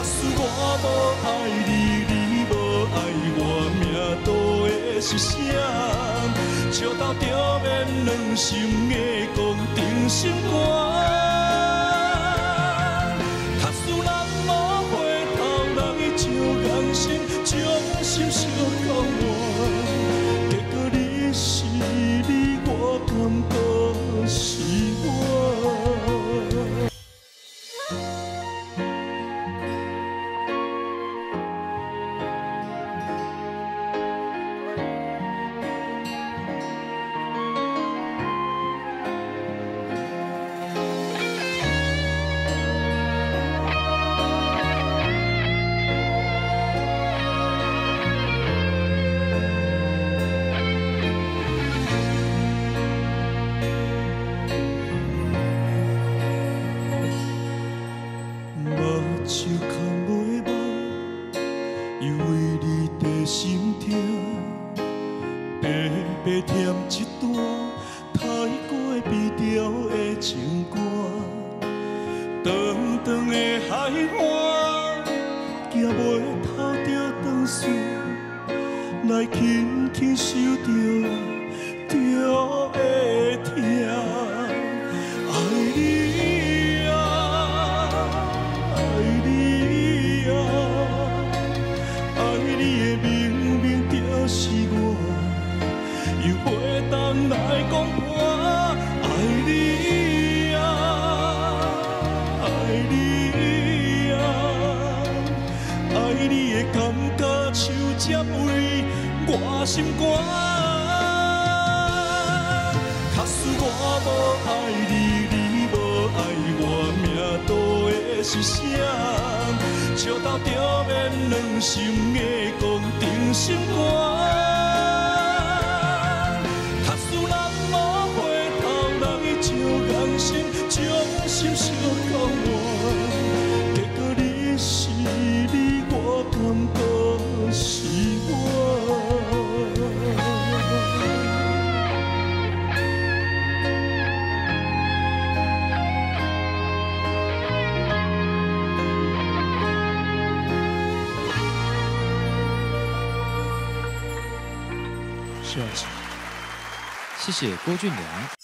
假使我无爱你，你无爱我，命途会是啥？笑到着面两心的讲定心肝。假使人无回头，人伊就硬心将心烧到因为你的心痛，白白添一段太过悲调的情歌。长长的海岸，行袂透着长线，来轻轻收着袂当来讲破。爱你啊，爱你啊，爱你的感觉像针为我心肝。假使我无爱你，你无爱我，命都会是啥？笑到着面两心的讲定心肝。心将心烧到我。结果你是你，我感觉是我。谢谢郭俊良。